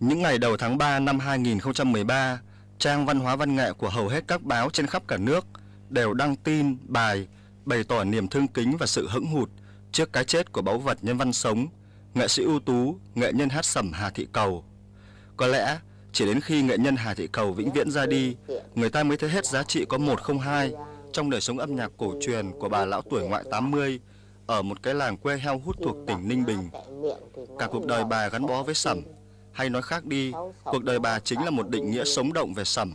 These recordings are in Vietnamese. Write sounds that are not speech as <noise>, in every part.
Những ngày đầu tháng 3 năm 2013, trang văn hóa văn nghệ của hầu hết các báo trên khắp cả nước đều đăng tin, bài bày tỏ niềm thương kính và sự hững hụt trước cái chết của báu vật nhân văn sống, nghệ sĩ ưu tú, nghệ nhân hát sẩm Hà Thị Cầu. Có lẽ chỉ đến khi nghệ nhân Hà Thị Cầu vĩnh viễn ra đi, người ta mới thấy hết giá trị có một không hai trong đời sống âm nhạc cổ truyền của bà lão tuổi ngoại 80 ở một cái làng quê heo hút thuộc tỉnh Ninh Bình. Cả cuộc đời bà gắn bó với sẩm, hay nói khác đi, cuộc đời bà chính là một định nghĩa sống động về sẩm.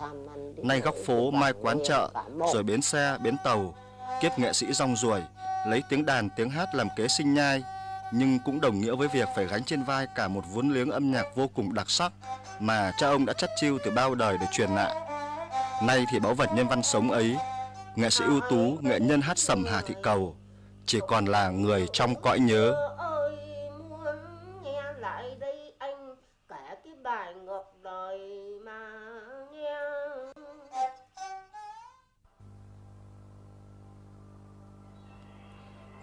Nay góc phố, mai quán chợ, rồi bến xe, bến tàu, kiếp nghệ sĩ rong ruổi, lấy tiếng đàn, tiếng hát làm kế sinh nhai, nhưng cũng đồng nghĩa với việc phải gánh trên vai cả một vốn liếng âm nhạc vô cùng đặc sắc mà cha ông đã chắt chiu từ bao đời để truyền lại. Nay thì báu vật nhân văn sống ấy, nghệ sĩ ưu tú, nghệ nhân hát sẩm Hà Thị Cầu, chỉ còn là người trong cõi nhớ.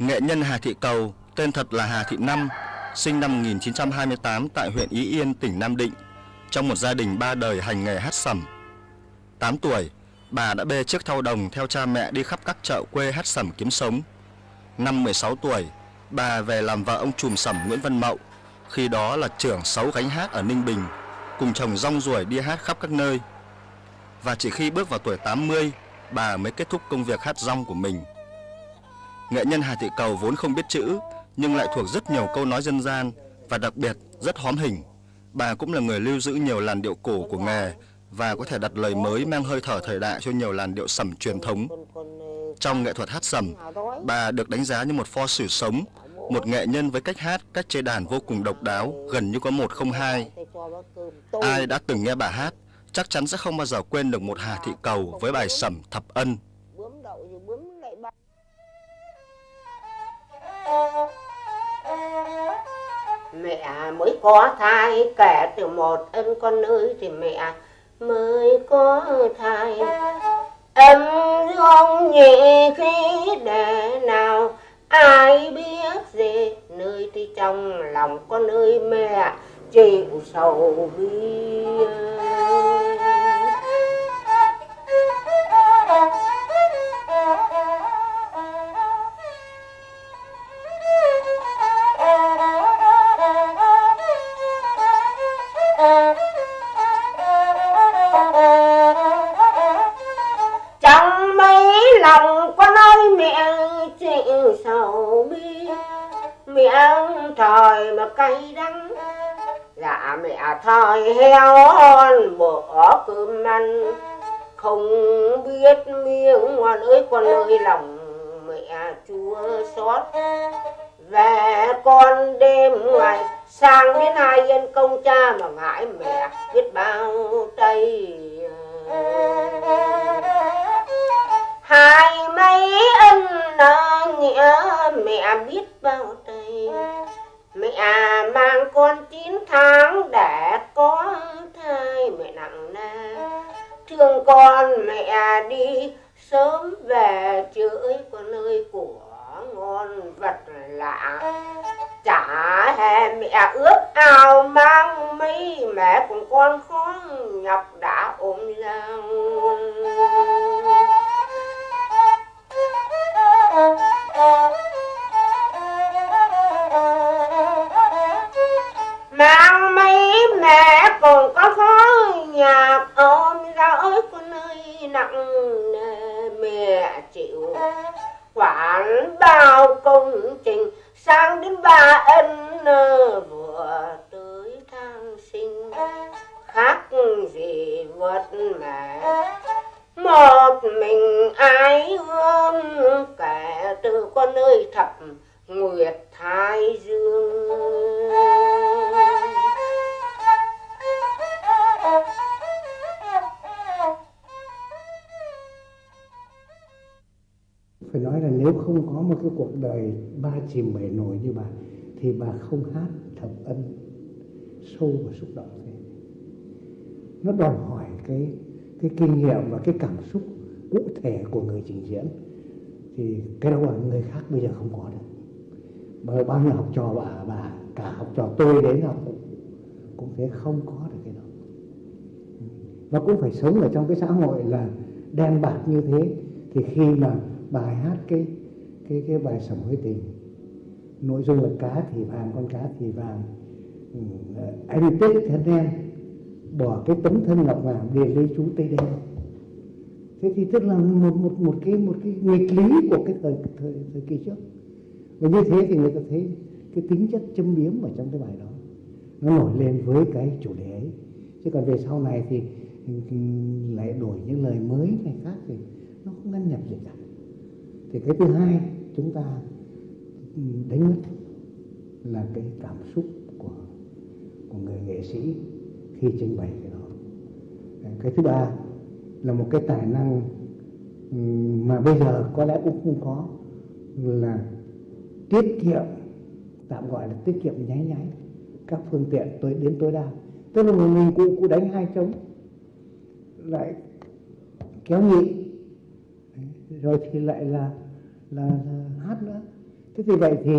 Nghệ nhân Hà Thị Cầu, tên thật là Hà Thị Năm, sinh năm 1928 tại huyện Ý Yên, tỉnh Nam Định, trong một gia đình ba đời hành nghề hát sẩm. 8 tuổi, bà đã bê chiếc thau đồng theo cha mẹ đi khắp các chợ quê hát sẩm kiếm sống. Năm 16 tuổi, bà về làm vợ ông trùm sẩm Nguyễn Văn Mậu, khi đó là trưởng sáu gánh hát ở Ninh Bình, cùng chồng rong ruổi đi hát khắp các nơi. Và chỉ khi bước vào tuổi 80, bà mới kết thúc công việc hát rong của mình. Nghệ nhân Hà Thị Cầu vốn không biết chữ, nhưng lại thuộc rất nhiều câu nói dân gian và đặc biệt rất hóm hình. Bà cũng là người lưu giữ nhiều làn điệu cổ của nghề và có thể đặt lời mới mang hơi thở thời đại cho nhiều làn điệu sẩm truyền thống. Trong nghệ thuật hát sẩm, bà được đánh giá như một pho sử sống, một nghệ nhân với cách hát, cách chơi đàn vô cùng độc đáo, gần như có một không hai. Ai đã từng nghe bà hát, chắc chắn sẽ không bao giờ quên được một Hà Thị Cầu với bài sẩm Thập Ân. Mẹ mới có thai, kể từ một em con ơi thì mẹ mới có thai. Em không nhị khi để nào, ai biết gì nơi thì trong lòng con ơi mẹ chịu sầu bi miệng trời mà cay đắng. Dạ mẹ thời heo hon bỏ cơm ăn. Không biết miếng ngoan ơi con ơi lòng mẹ chua xót. Về con đêm ngoài sang đến hai yên công cha mà ngại mẹ biết bao tây con chín tháng để có thai, mẹ nặng nề. Thương con mẹ đi sớm về chửi con ơi của ngon vật lạ. Chả hề mẹ ước ao mang mấy, mẹ cùng con khó nhọc đã ôm lòng mẹ, còn có khó nhạc. Ôm ra ơi con ơi nặng nề, mẹ chịu. Quản bao công trình sang đến ba ân vừa tới tháng sinh. Khác gì vật mẹ. Một mình ai ôm kẻ từ con ơi thập nguyệt thái dương. Phải nói là nếu không có một cái cuộc đời ba chìm bảy nổi như bà thì bà không hát thập ân sâu và xúc động thế. Nó đòi hỏi cái cái kinh nghiệm và cái cảm xúc cụ thể của người trình diễn. Thì cái đó là người khác bây giờ không có được. Bởi bao nhiêu học trò bà bà cả học trò tôi đến học cũng, cũng thế không có được cái đó. và cũng phải sống ở trong cái xã hội là đen bạc như thế thì khi mà bài hát cái cái cái bài sẩm hối tình. Nội dung là cá thì vàng con cá thì vàng. Ừ, à, anh tết thân em bỏ cái tấm thân ngọc vàng để lấy chú tây đen. Thế thì tức là một một một cái một cái nghịch lý của cái thời thời thời kỳ trước. Và như thế thì người ta thấy cái tính chất châm biếm ở trong cái bài đó nó nổi lên với cái chủ đề ấy. Chứ còn về sau này thì ừ, lại đổi những lời mới này khác thì nó không ngăn nhập gì cả thì cái thứ hai chúng ta đánh mất là cái cảm xúc của của người nghệ sĩ khi trình bày cái đó. Cái thứ ba là một cái tài năng mà bây giờ có lẽ cũng không có là tiết kiệm tạm gọi là tiết kiệm nháy nháy các phương tiện tới đến tối đa. Tức là mình cụ cụ đánh hai trống lại kéo nhị. Rồi thì lại là, là, là hát nữa. Thế thì vậy thì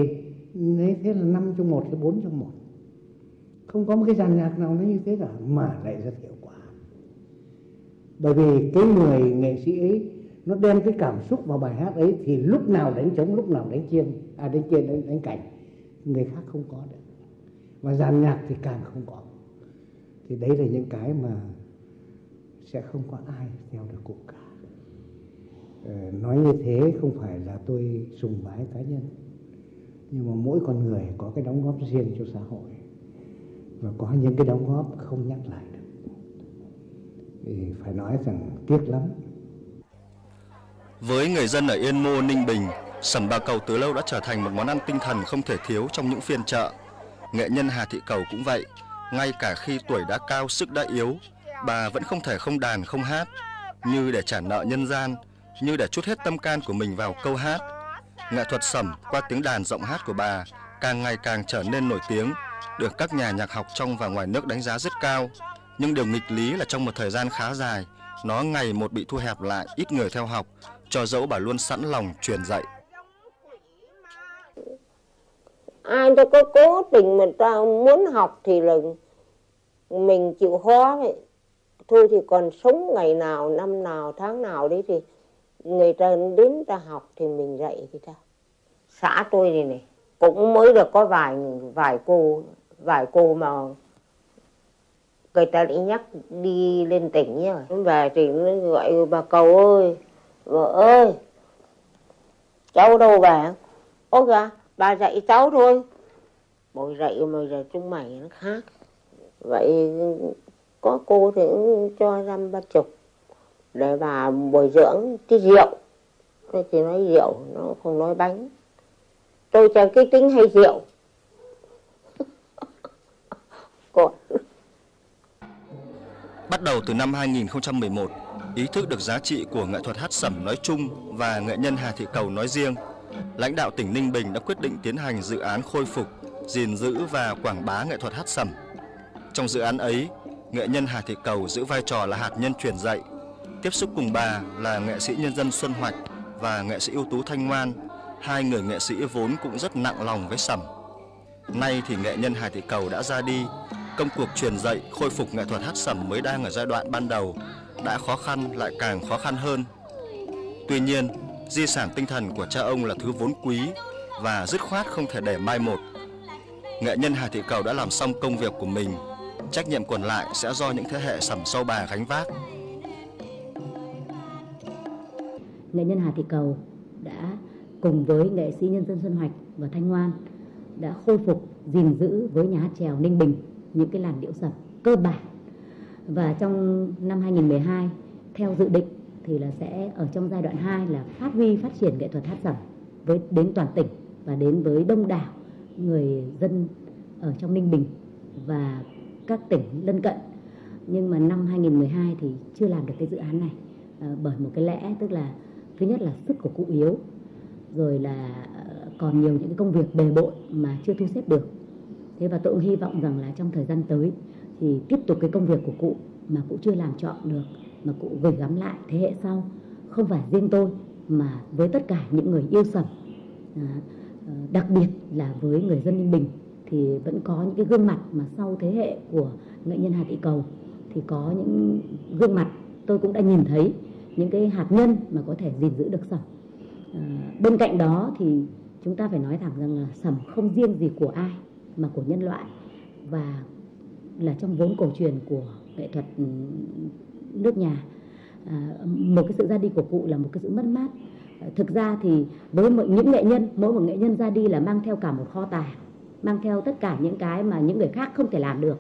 nếu thế là năm trong một hay bốn trong một. Không có một cái dàn nhạc nào nó như thế cả mà lại rất hiệu quả. Bởi vì cái người nghệ sĩ ấy nó đem cái cảm xúc vào bài hát ấy thì lúc nào đánh trống lúc nào đánh chiên à đánh chiên đánh, đánh cảnh người khác không có được. Và dàn nhạc thì càng không có. Thì đấy là những cái mà sẽ không có ai theo được cụ cả. Ờ, nói như thế không phải là tôi sùng bái cá nhân. Nhưng mà mỗi con người có cái đóng góp riêng cho xã hội. Và có những cái đóng góp không nhắc lại được. Thì phải nói rằng tiếc lắm. Với người dân ở Yên Mô, Ninh Bình, sẩm bà cầu từ lâu đã trở thành một món ăn tinh thần không thể thiếu trong những phiên chợ. Nghệ nhân Hà Thị Cầu cũng vậy, ngay cả khi tuổi đã cao sức đã yếu, bà vẫn không thể không đàn không hát, như để trả nợ nhân gian, như để chút hết tâm can của mình vào câu hát. Nghệ thuật sẩm qua tiếng đàn giọng hát của bà càng ngày càng trở nên nổi tiếng, được các nhà nhạc học trong và ngoài nước đánh giá rất cao. Nhưng điều nghịch lý là trong một thời gian khá dài, nó ngày một bị thu hẹp lại, ít người theo học, cho dẫu bà luôn sẵn lòng truyền dạy. Ai ta có cố tình mà ta muốn học thì là mình chịu khó. Thôi thì còn sống ngày nào, năm nào, tháng nào đấy thì người ta đến ta học thì mình dạy thì ta. Xã tôi này này, cũng mới được có vài vài cô, vài cô mà người ta đi nhắc đi lên tỉnh nhá. Về thì nó gọi bà cầu ơi, vợ ơi, cháu đâu về ô kìa, bà dạy cháu thôi. Bồi dạy mà giờ chúng mày nó khác. Vậy có cô thì cũng cho dăm ba chục để bà bồi dưỡng cái rượu. Tôi chỉ nói rượu, nó không nói bánh. Tôi chẳng cái tính hay rượu. <laughs> Còn Bắt đầu từ năm 2011, ý thức được giá trị của nghệ thuật hát sẩm nói chung và nghệ nhân Hà Thị Cầu nói riêng, lãnh đạo tỉnh Ninh Bình đã quyết định tiến hành dự án khôi phục, gìn giữ và quảng bá nghệ thuật hát sẩm. Trong dự án ấy, nghệ nhân Hà Thị Cầu giữ vai trò là hạt nhân truyền dạy. Tiếp xúc cùng bà là nghệ sĩ nhân dân Xuân Hoạch và nghệ sĩ ưu tú Thanh Ngoan, hai người nghệ sĩ vốn cũng rất nặng lòng với sẩm. Nay thì nghệ nhân Hà Thị Cầu đã ra đi, công cuộc truyền dạy khôi phục nghệ thuật hát sẩm mới đang ở giai đoạn ban đầu, đã khó khăn lại càng khó khăn hơn. Tuy nhiên, di sản tinh thần của cha ông là thứ vốn quý và dứt khoát không thể để mai một. Nghệ nhân Hà Thị Cầu đã làm xong công việc của mình, trách nhiệm còn lại sẽ do những thế hệ sẩm sau bà gánh vác. Nghệ nhân Hà Thị Cầu đã cùng với nghệ sĩ nhân dân Xuân Hoạch và Thanh Ngoan đã khôi phục, gìn giữ với nhà hát trèo Ninh Bình những cái làn điệu sẩm cơ bản. Và trong năm 2012 theo dự định thì là sẽ ở trong giai đoạn 2 là phát huy phát triển nghệ thuật hát sẩm với đến toàn tỉnh và đến với đông đảo người dân ở trong Ninh Bình và các tỉnh lân cận. Nhưng mà năm 2012 thì chưa làm được cái dự án này ờ, bởi một cái lẽ tức là thứ nhất là sức của cụ yếu rồi là ờ, còn nhiều những cái công việc bề bộn mà chưa thu xếp được. Thế và tôi cũng hy vọng rằng là trong thời gian tới thì tiếp tục cái công việc của cụ mà cụ chưa làm chọn được mà cụ gửi gắm lại thế hệ sau không phải riêng tôi mà với tất cả những người yêu sẩm à, ờ, đặc biệt là với người dân ninh bình thì vẫn có những cái gương mặt mà sau thế hệ của nghệ nhân hà thị cầu thì có những gương mặt tôi cũng đã nhìn thấy những cái hạt nhân mà có thể gìn giữ được sẩm. À, bên cạnh đó thì chúng ta phải nói thẳng rằng là sẩm không riêng gì của ai mà của nhân loại và là trong vốn cổ truyền của nghệ thuật ừ, nước nhà. À, một cái sự ra đi của cụ là một cái sự mất mát. À, thực ra thì với những nghệ nhân mỗi một nghệ nhân ra đi là mang theo cả một kho tàng mang theo tất cả những cái mà những người khác không thể làm được.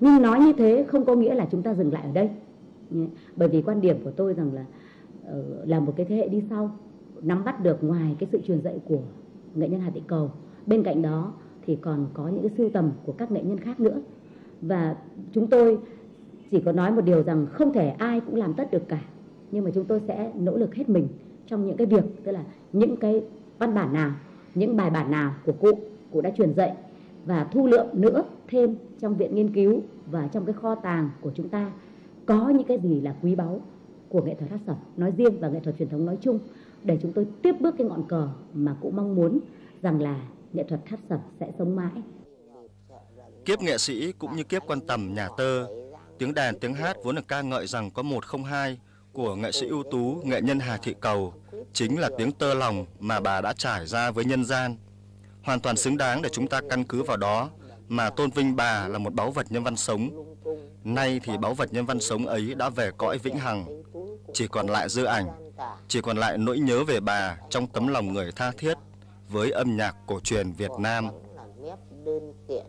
Nhưng nói như thế không có nghĩa là chúng ta dừng lại ở đây. Ừ, bởi vì quan điểm của tôi rằng là ờ, là một cái thế hệ đi sau, nắm bắt được ngoài cái sự truyền dạy của nghệ nhân Hà Thị Cầu. Bên cạnh đó thì còn có những cái sưu tầm của các nghệ nhân khác nữa. Và chúng tôi chỉ có nói một điều rằng không thể ai cũng làm tất được cả, nhưng mà chúng tôi sẽ nỗ lực hết mình trong những cái việc, tức là những cái văn bản nào, những bài bản nào của cụ cụ đã truyền dạy và thu lượm nữa thêm trong viện nghiên cứu và trong cái kho tàng của chúng ta có những cái gì là quý báu của nghệ thuật hát sẩm nói riêng và nghệ thuật truyền thống nói chung để chúng tôi tiếp bước cái ngọn cờ mà cũng mong muốn rằng là nghệ thuật hát sẩm sẽ sống mãi. Kiếp nghệ sĩ cũng như kiếp quan tầm nhà tơ, tiếng đàn tiếng hát vốn được ca ngợi rằng có một không hai của nghệ sĩ ưu tú nghệ nhân Hà Thị Cầu chính là tiếng tơ lòng mà bà đã trải ra với nhân gian. Hoàn toàn xứng đáng để chúng ta căn cứ vào đó mà tôn vinh bà là một báu vật nhân văn sống. Nay thì báu vật nhân văn sống ấy đã về cõi vĩnh hằng, chỉ còn lại dư ảnh, chỉ còn lại nỗi nhớ về bà trong tấm lòng người tha thiết với âm nhạc cổ truyền Việt Nam. đơn kiện